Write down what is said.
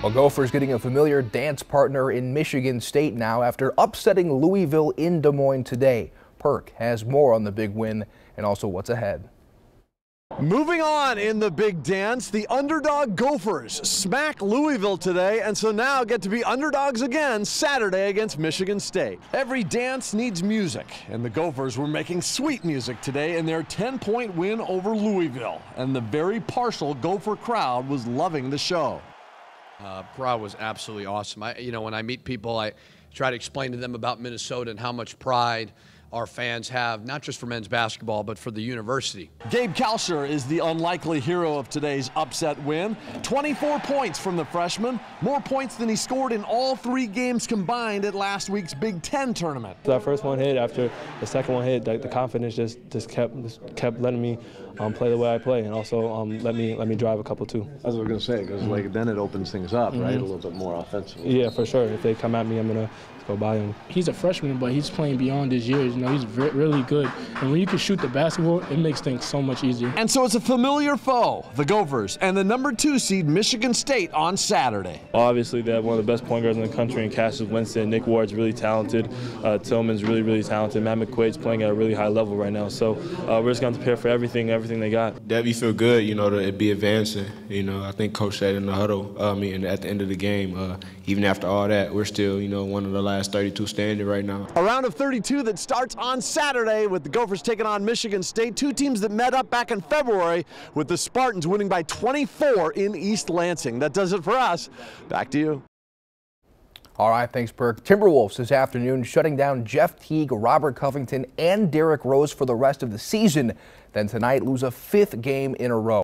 Well, Gophers getting a familiar dance partner in Michigan State now after upsetting Louisville in Des Moines today. Perk has more on the big win and also what's ahead. Moving on in the big dance, the underdog Gophers smack Louisville today and so now get to be underdogs again Saturday against Michigan State. Every dance needs music, and the Gophers were making sweet music today in their 10 point win over Louisville. And the very partial Gopher crowd was loving the show. Uh, was absolutely awesome. I, you know, when I meet people, I try to explain to them about Minnesota and how much pride our fans have, not just for men's basketball, but for the university. Gabe Kalscheur is the unlikely hero of today's upset win. 24 points from the freshman, more points than he scored in all three games combined at last week's Big Ten tournament. That first one hit, after the second one hit, the, the confidence just just kept just kept letting me um, play the way I play, and also um, let me let me drive a couple too. That's what I was gonna say, because mm -hmm. like then it opens things up, mm -hmm. right, a little bit more offensively. Yeah, for sure. If they come at me, I'm gonna go by him. He's a freshman, but he's playing beyond his years. You know, he's re really good. And when you can shoot the basketball, it makes things so much easier. And so it's a familiar foe, the Gophers, and the number two seed Michigan State on Saturday. Obviously, they have one of the best point guards in the country in Cassius Winston. Nick Ward's really talented. Uh, Tillman's really, really talented. Matt McQuaid's playing at a really high level right now. So uh, we're just going to prepare for everything, everything they got. That you feel good, you know, to be advancing. You know, I think Coach said in the huddle, uh, I mean, at the end of the game, uh, even after all that, we're still, you know, one of the last 32 standing right now. A round of 32 that starts on Saturday with the Gophers taking on Michigan State, two teams that met up back in February with the Spartans winning by 24 in East Lansing. That does it for us. Back to you. All right, thanks, Perk. Timberwolves this afternoon shutting down Jeff Teague, Robert Covington, and Derrick Rose for the rest of the season. Then tonight lose a fifth game in a row.